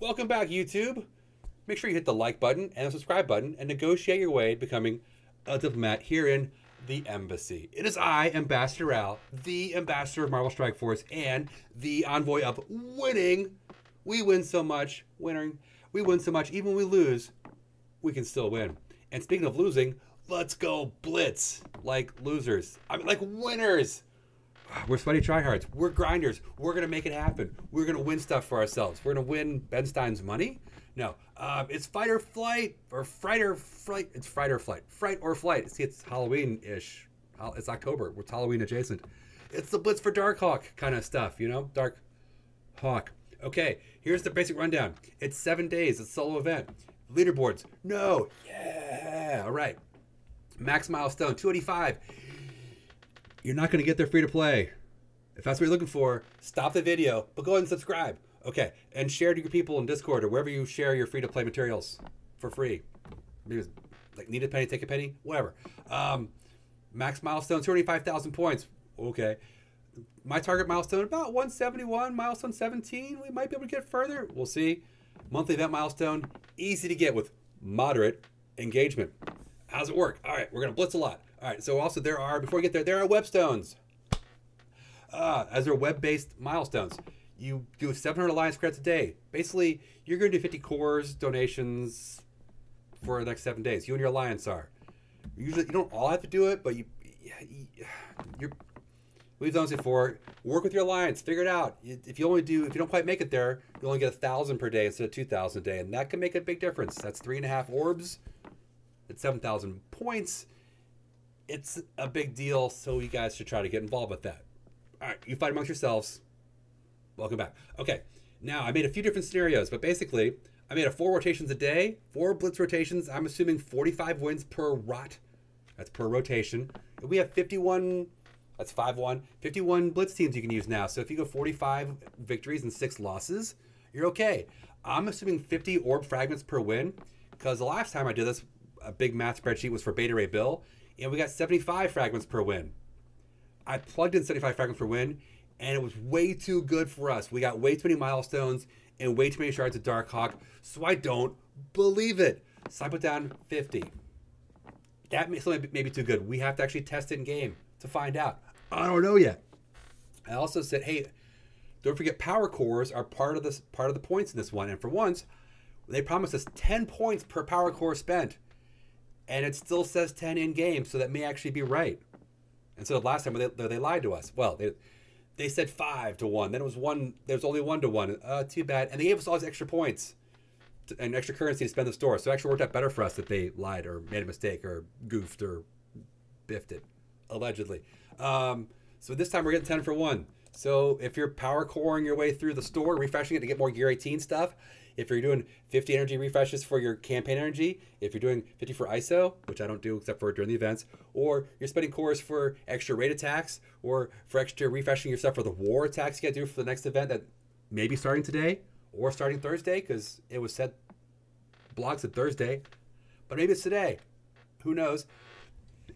Welcome back, YouTube. Make sure you hit the like button and the subscribe button and negotiate your way to becoming a diplomat here in the embassy. It is I, Ambassador Al, the ambassador of Marvel Strike Force and the envoy of winning. We win so much, winning. We win so much, even when we lose, we can still win. And speaking of losing, let's go blitz like losers. I mean, like winners. We're sweaty tryhards. We're grinders. We're gonna make it happen. We're gonna win stuff for ourselves. We're gonna win Ben Stein's money. No, um, it's fight or flight or fright or flight. It's fright or flight. Fright or flight. See, it's Halloween-ish. It's October. It's Halloween adjacent. It's the Blitz for Darkhawk kind of stuff, you know? Dark Hawk. Okay, here's the basic rundown. It's seven days. It's a solo event. Leaderboards. No. Yeah. All right. Max milestone 285 you're not going to get there free to play. If that's what you're looking for, stop the video, but go ahead and subscribe. Okay, and share to your people in Discord or wherever you share your free to play materials for free. Maybe like need a penny, take a penny, whatever. Um, max milestone, 285,000 points. Okay. My target milestone, about 171, milestone 17. We might be able to get further. We'll see. Monthly event milestone, easy to get with moderate engagement. How's it work? All right, we're going to blitz a lot. All right, so also there are, before we get there, there are webstones. Uh, as there are web-based milestones. You do 700 Alliance credits a day. Basically, you're going to do 50 cores donations for the next seven days. You and your Alliance are. Usually, you don't all have to do it, but you, you're, we've done this before. Work with your Alliance. Figure it out. If you only do, if you don't quite make it there, you only get a thousand per day instead of 2,000 a day, and that can make a big difference. That's three and a half orbs. It's 7,000 points it's a big deal, so you guys should try to get involved with that. All right, you fight amongst yourselves. Welcome back. Okay, now I made a few different scenarios, but basically, I made a four rotations a day, four blitz rotations. I'm assuming 45 wins per rot. That's per rotation. We have 51. That's 5 1. 51 blitz teams you can use now. So if you go 45 victories and six losses, you're okay. I'm assuming 50 orb fragments per win because the last time I did this, a big math spreadsheet was for Beta Ray Bill, and we got 75 fragments per win. I plugged in 75 fragments per win, and it was way too good for us. We got way too many milestones and way too many shards of Darkhawk, so I don't believe it. So I put down 50. That may, may be too good. We have to actually test it in game to find out. I don't know yet. I also said, hey, don't forget power cores are part of this part of the points in this one. And for once, they promised us 10 points per power core spent and it still says 10 in game, so that may actually be right. And so last time they, they lied to us. Well, they they said five to one. Then it was one. There was only one to one. Uh, too bad. And they gave us all these extra points to, and extra currency to spend the store. So it actually worked out better for us that they lied or made a mistake or goofed or biffed it, allegedly. Um, so this time we're getting 10 for one. So if you're power coring your way through the store, refreshing it to get more Gear 18 stuff, if you're doing 50 energy refreshes for your campaign energy, if you're doing 50 for ISO, which I don't do except for during the events, or you're spending cores for extra raid attacks, or for extra refreshing yourself for the war attacks you got to do for the next event that may be starting today or starting Thursday, because it was said blocks said Thursday, but maybe it's today. Who knows?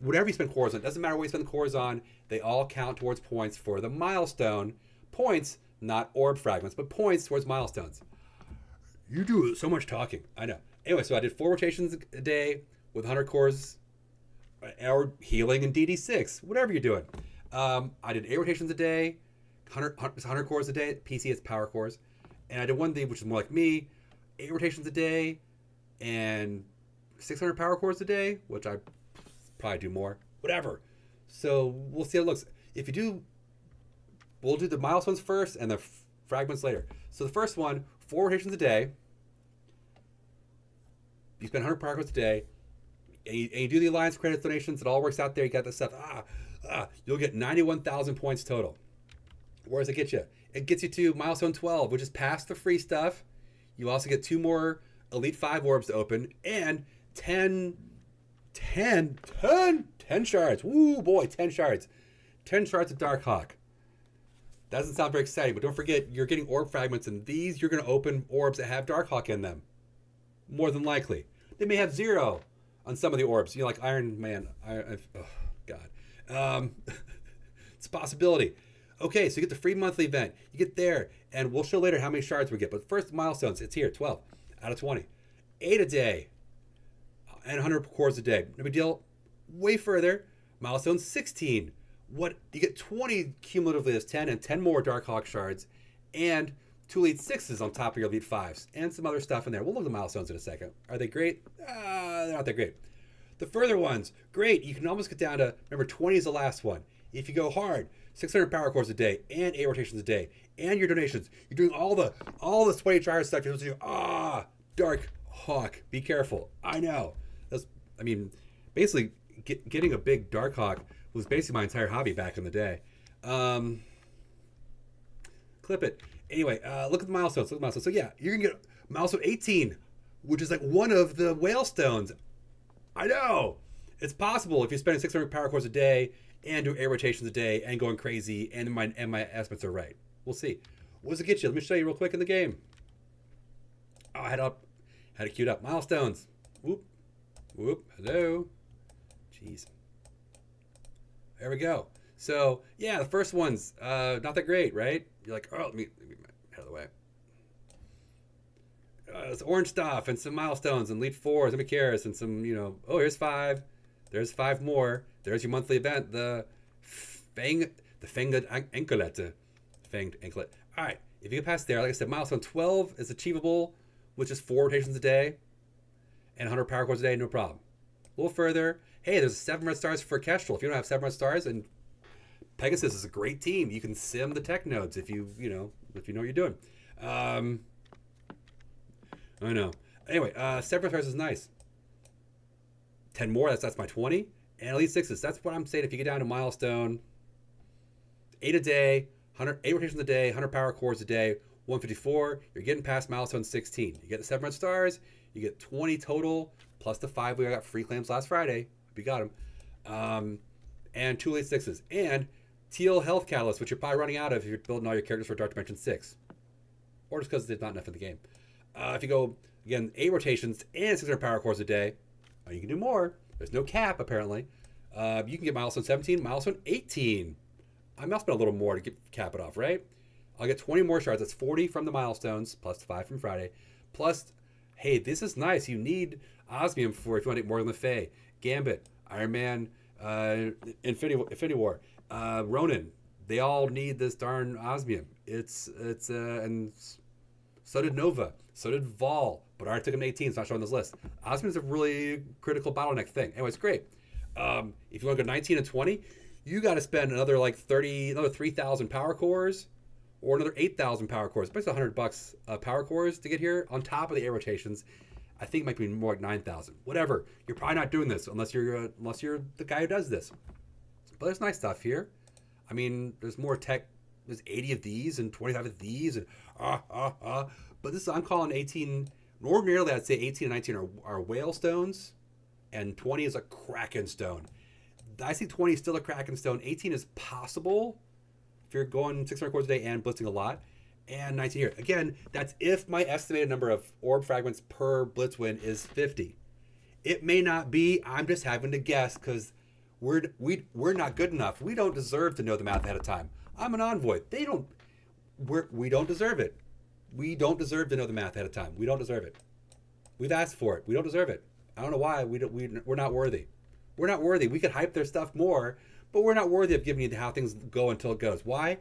Whatever you spend cores on, doesn't matter what you spend the cores on, they all count towards points for the milestone. Points, not orb fragments, but points towards milestones. You do so much talking. I know. Anyway, so I did four rotations a day with 100 cores, or healing and DD6, whatever you're doing. Um, I did eight rotations a day, 100, 100 cores a day. PC is power cores. And I did one thing which is more like me, eight rotations a day, and 600 power cores a day, which I probably do more. Whatever. So we'll see how it looks. If you do, we'll do the milestones first and the fragments later. So the first one, four rotations a day, you spend 100 power a day, and you, and you, do the alliance credit donations. It all works out there. You got the stuff. Ah, ah, you'll get 91,000 points total. Where does it get you? It gets you to milestone 12, which is past the free stuff. You also get two more Elite 5 orbs to open and 10, 10, 10, 10 shards. Woo, boy, 10 shards. 10 shards of Darkhawk. Doesn't sound very exciting, but don't forget, you're getting orb fragments, and these you're going to open orbs that have Darkhawk in them more than likely. They may have zero on some of the orbs. You know, like Iron Man. Iron, oh, God. Um, it's a possibility. Okay, so you get the free monthly event. You get there, and we'll show later how many shards we get. But first, milestones. It's here 12 out of 20. 8 a day, and 100 cores a day. No big deal. Way further, milestone 16. What you get 20 cumulatively as 10, and 10 more Darkhawk shards, and two lead Sixes on top of your lead Fives, and some other stuff in there. We'll look at the milestones in a second. Are they great? Uh, they're not that great. The further ones, great. You can almost get down to remember 20 is the last one. If you go hard, 600 power cores a day and eight rotations a day, and your donations, you're doing all the all the sweaty tryhard stuff. You're supposed to do ah dark hawk. Be careful. I know. That's I mean, basically get, getting a big dark hawk was basically my entire hobby back in the day. Um, clip it. Anyway, uh, look at the milestones. Look at the milestones. So yeah, you're gonna get milestone 18, which is like one of the whale stones. I know. It's possible if you're spending 600 power cores a day and doing air rotations a day and going crazy and my and my estimates are right. We'll see. What does it get you? Let me show you real quick in the game. Oh, I had up, had it queued up. Milestones. Whoop, whoop. Hello. Jeez. There we go. So yeah, the first one's uh, not that great, right? You're like, oh, let me, let me out of the way. Uh, it's orange stuff and some milestones and leap fours and McCares and some, you know, oh, here's five. There's five more. There's your monthly event, the Fang, the Fanged Anklet. Fanged Anklet. All right, if you get past there, like I said, milestone 12 is achievable, which is four rotations a day and 100 power cores a day, no problem. A little further, hey, there's seven red stars for Kestrel. If you don't have seven red stars, and Pegasus is a great team. You can sim the tech nodes if you, you know, if you know what you're doing. Um, I know. Anyway, uh, seven stars is nice. 10 more, that's, that's my 20. And Elite Sixes, that's what I'm saying. If you get down to milestone, eight a day, 100, eight rotations a day, 100 power cores a day, 154, you're getting past milestone 16. You get the seven red stars, you get 20 total, plus the five we got free claims last Friday. We got them. Um, and two Elite Sixes. And Teal Health Catalyst, which you're probably running out of if you're building all your characters for Dark Dimension 6. Or just because there's not enough in the game. Uh, if you go, again, eight rotations and 600 power cores a day, uh, you can do more. There's no cap, apparently. Uh, you can get milestone 17, milestone 18. I must spend a little more to get cap it off, right? I'll get 20 more shards. That's 40 from the milestones, plus 5 from Friday. Plus, hey, this is nice. You need Osmium for if you want to get more than the Fae. Gambit, Iron Man, uh, Infinity, Infinity War, uh, Ronin. They all need this darn Osmium. It's, it's, uh, and so did Nova. So did Vol. But I took him to 18. It's not showing this list. Osmium is a really critical bottleneck thing. Anyway, it's great. Um, if you want to go 19 and 20, you got to spend another like 30, another 3,000 power cores or another 8,000 power cores. It's basically 100 bucks uh, power cores to get here on top of the air rotations. I think it might be more like 9,000. Whatever. You're probably not doing this unless you're uh, unless you're the guy who does this. But there's nice stuff here. I mean, there's more tech. There's 80 of these and 25 of these and ah ah ah. But this is I'm calling 18 Ordinarily, I'd say 18 and 19 are, are whale stones, and 20 is a kraken stone. I see 20 still a kraken stone. 18 is possible if you're going 600 cores a day and blitzing a lot. And 19 here. Again, that's if my estimated number of orb fragments per blitz win is 50. It may not be. I'm just having to guess because we're we we're not good enough. We don't deserve to know the math ahead of time. I'm an envoy. They don't. We're we don't deserve it. We don't deserve to know the math ahead of time. We don't deserve it. We've asked for it. We don't deserve it. I don't know why. We don't, we, we're not worthy. We're not worthy. We could hype their stuff more, but we're not worthy of giving you the how things go until it goes. Why?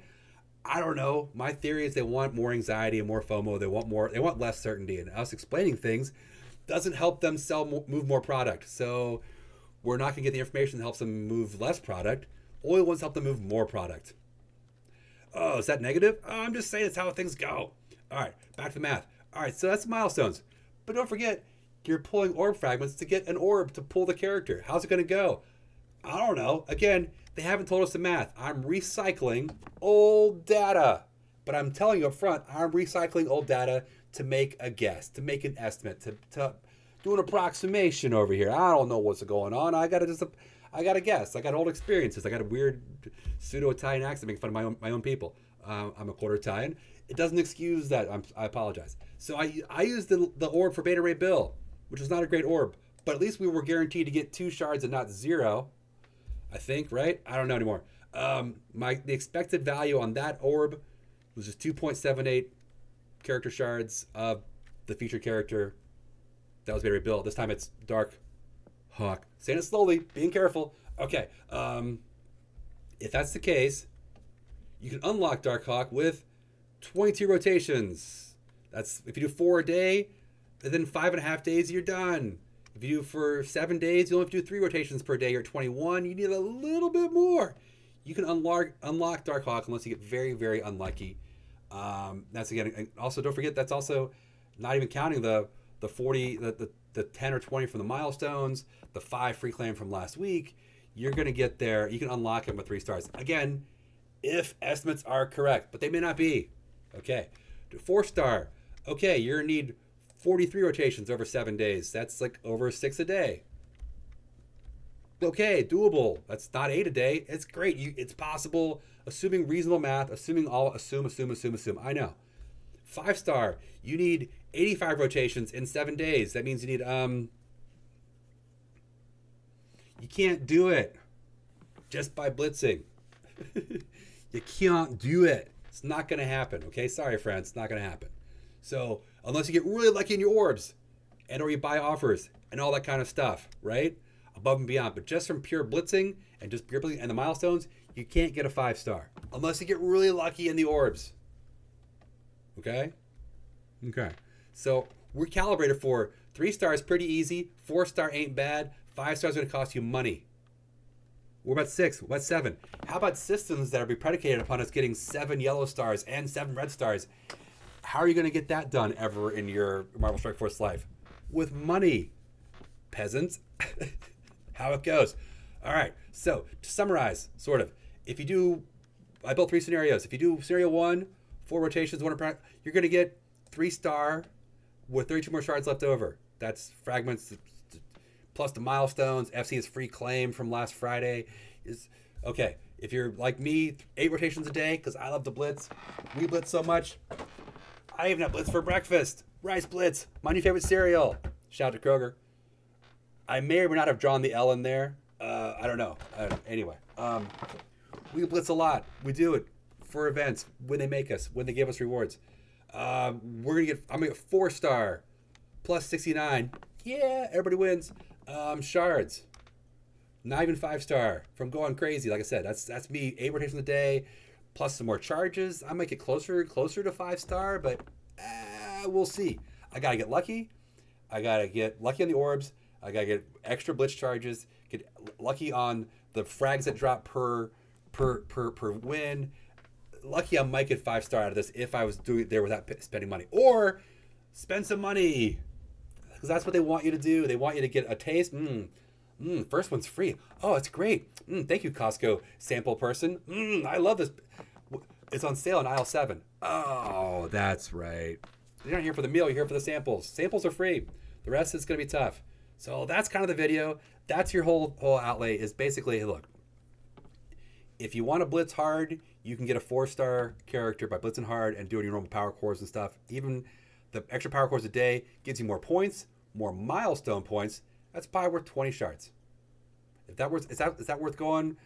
I don't know. My theory is they want more anxiety and more FOMO. They want more. They want less certainty, and us explaining things doesn't help them sell move more product. So we're not going to get the information that helps them move less product. Only ones help them move more product. Oh, is that negative? Oh, I'm just saying it's how things go. All right, back to the math. All right, so that's milestones. But don't forget, you're pulling orb fragments to get an orb to pull the character. How's it going to go? I don't know. Again, they haven't told us the math. I'm recycling old data. But I'm telling you up front, I'm recycling old data to make a guess, to make an estimate, to, to do an approximation over here. I don't know what's going on. I gotta just, I gotta guess. I got old experiences. I got a weird pseudo Italian accent, making fun of my own my own people. Uh, I'm a quarter Italian. It doesn't excuse that. I'm, i apologize. So I I used the the orb for Beta Ray Bill, which was not a great orb, but at least we were guaranteed to get two shards and not zero. I think, right? I don't know anymore. Um, my the expected value on that orb was just 2.78 character shards of the featured character that was very built. This time it's Dark Hawk. Saying it slowly, being careful. Okay. Um, if that's the case, you can unlock Dark Hawk with 22 rotations. That's if you do four a day, and then five and a half days, you're done. If you do for seven days, you only have to do three rotations per day. You're 21. You need a little bit more. You can unlock unlock Dark Hawk unless you get very, very unlucky. Um, that's again. Also, don't forget that's also not even counting the the 40, the, the, the 10 or 20 from the milestones, the five free claim from last week. You're to get there. You can unlock them with three stars. Again, if estimates are correct, but they may not be. Okay. Four star. Okay, you're to need 43 rotations over seven days. That's like over six a day. Okay, doable. That's not eight a day. It's great. You, it's possible, assuming reasonable math, assuming all, assume, assume, assume, assume. I know. Five star. You need 85 rotations in seven days. That means you need um. You can't do it just by blitzing. you can't do it. It's not going to happen. Okay, sorry, friends. It's not going to happen. So unless you get really lucky in your orbs, and or you buy offers and all that kind of stuff, right? Above and beyond. But just from pure blitzing and just pure blitzing and the milestones, you can't get a five star unless you get really lucky in the orbs. Okay. Okay. So we're calibrated for three stars, pretty easy. Four star ain't bad. Five stars to cost you money. What about six? What about seven? How about systems that are predicated upon us getting seven yellow stars and seven red stars? How are you going to get that done ever in your Marvel Strike Force life? With money, peasants. How it goes. All right. So to summarize, sort of, if you do, I built three scenarios. If you do scenario one, four rotations, one, you're going to get three star with 32 more shards left over. That's fragments plus the milestones. FC is free claim from last Friday. Is okay. If you're like me, eight rotations a day because I love the blitz. We blitz so much. I even have blitz for breakfast. Rice blitz, my new favorite cereal. Shout out to Kroger. I may or may not have drawn the L in there. Uh, I don't know. Uh, anyway, um, we blitz a lot. We do it for events when they make us, when they give us rewards. Uh, we're gonna get. I'm gonna get four star, plus sixty nine. Yeah, everybody wins. Um, shards, not even five star from going crazy. Like I said, that's that's me. Eight rotations a day, plus some more charges. I might get closer and closer to five star, but uh, we'll see. I gotta get lucky. I gotta get lucky on the orbs. I gotta get extra blitz charges. Get lucky on the frags that drop per per per per win lucky I might get five star out of this if I was doing it there without spending money, or spend some money because that's what they want you to do. They want you to get a taste. Mm, mm, first one's free. Oh, it's great. Mm, thank you, Costco sample person. Mm, I love this. It's on sale in aisle seven. Oh, that's right. You're not here for the meal. You're here for the samples. Samples are free. The rest is going to be tough. So that's kind of the video. That's your whole whole outlay. Is basically look. If you want to blitz hard, you can get a four star character by blitzing hard and doing your normal power cores and stuff. Even the extra power cores a day gives you more points, more milestone points. That's probably worth 20 shards. If that worth is that is that worth going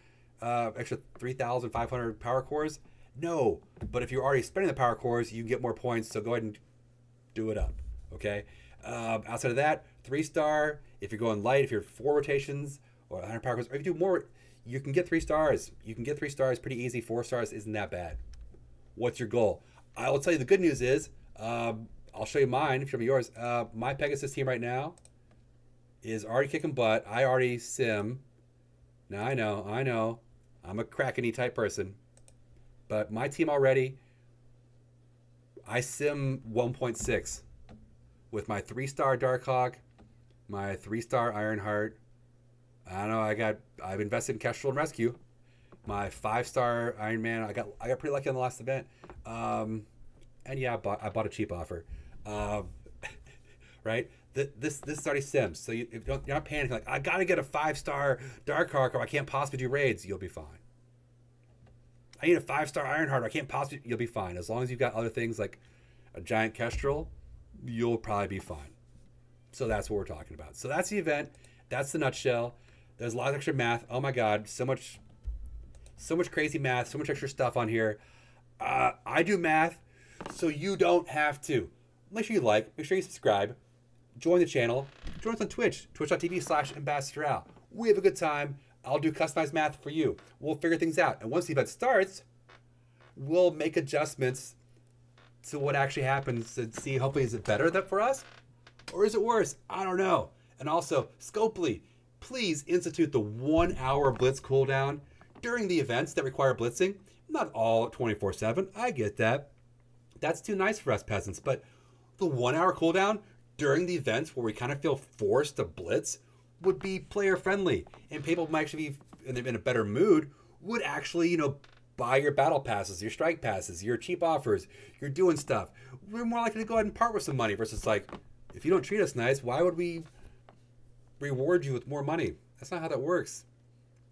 uh, extra 3,500 power cores? No, but if you're already spending the power cores, you can get more points. So go ahead and do it up. Okay. Um, outside of that, three star. If you're going light, if you're four rotations or 100 power cores, or if you do more, you can get three stars. You can get three stars pretty easy. Four stars isn't that bad. What's your goal? I will tell you the good news is, um, I'll show you mine. Show me yours. Uh, my Pegasus team right now is already kicking butt. I already sim. Now I know, I know, I'm a crackeny type person, but my team already. I sim 1.6 with my three star Darkhawk, my three star Ironheart, I don't know. I got I've invested in Kestrel and Rescue. My five star Iron Man. I got I got pretty lucky on the last event. Um, and yeah, I bought I bought a cheap offer. Um, right. This this is already Sims, so you, you're not panicking like I gotta get a five star Darkhawk or I can't possibly do raids. You'll be fine. I need a five star iron Ironheart. I can't possibly. You'll be fine as long as you've got other things like a giant Kestrel. You'll probably be fine. So that's what we're talking about. So that's the event. That's the nutshell. There's a lot of extra math. Oh my God, so much. So much crazy math, so much extra stuff on here. Uh, I do math, so you don't have to. Make sure you like, make sure you subscribe, join the channel, join us on Twitch, twitch.tv slash ambassador Al. We have a good time. I'll do customized math for you. We'll figure things out. And once the event starts, we'll make adjustments to what actually happens and see hopefully is it better that for us or is it worse? I don't know. And also, Scopely, please institute the one hour blitz cooldown during the events that require blitzing. Not all 24 7. I get that. That's too nice for us peasants. But the one hour cooldown during the events where we kind of feel forced to blitz would be player friendly. And people might actually be in a better mood, would actually, you know, buy your battle passes, your strike passes, your cheap offers. You're doing stuff. We're more likely to go ahead and part with some money versus like, if you don't treat us nice, why would we reward you with more money? That's not how that works.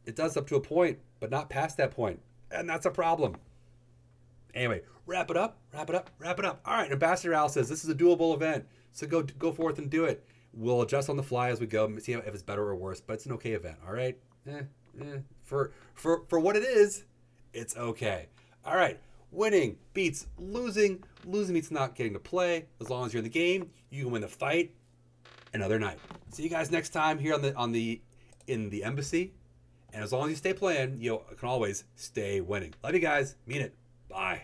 It does up to a point, but not past that. And that's a problem. Anyway, wrap it up, wrap it up, wrap it up. All right, Ambassador Al says this is a doable event, so go go forth and do it. We'll adjust on the fly as we go, see if it's better or worse, but it's an okay event. All right, eh, eh. for for for what it is, it's okay. All right. Winning beats losing. Losing beats not getting to play. As long as you're in the game, you can win the fight another night. See you guys next time here on the on the in the embassy. And as long as you stay playing, you can always stay winning. Love you guys. Mean it. Bye.